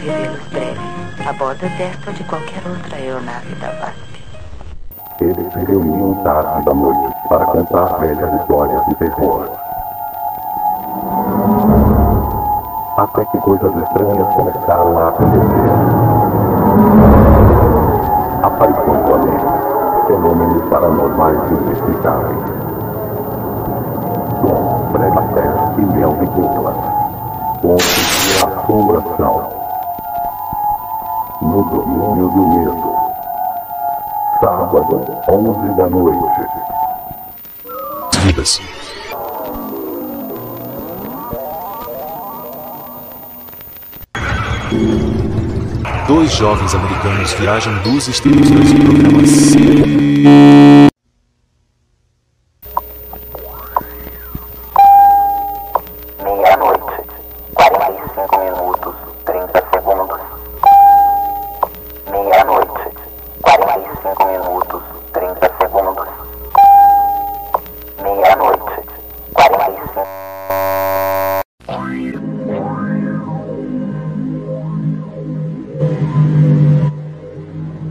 Revelos breves, a bordo desta ou de qualquer outra aeronave da VASP. Eles se reuniam tarde da noite para contar velhas histórias de terror. Até que coisas estranhas começaram a acontecer. Aparições do além, fenômenos paranormais inexplicáveis. Som, pregatés e mel de duplas. Pontos de assombração. No domínio do medo. Sábado, 11 da noite. Vidas. Dois jovens americanos viajam duas estrelas do programa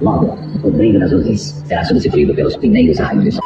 Logo, o brilho das luzes será substituído pelos primeiros raios.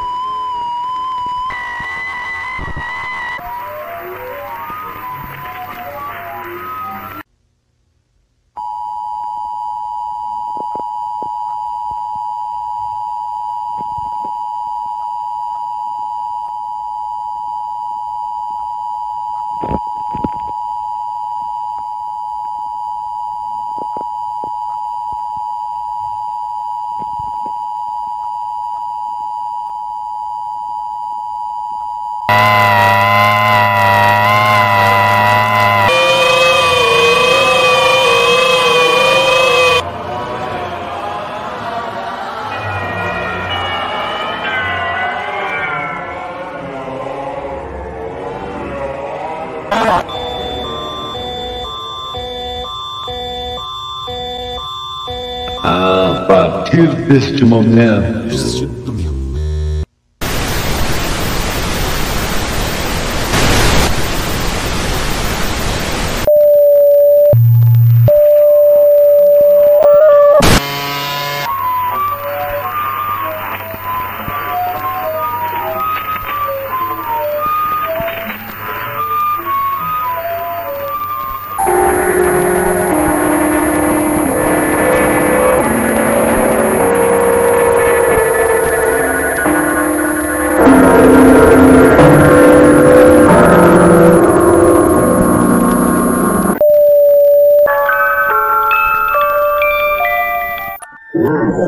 A partir deste momento,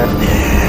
Yeah.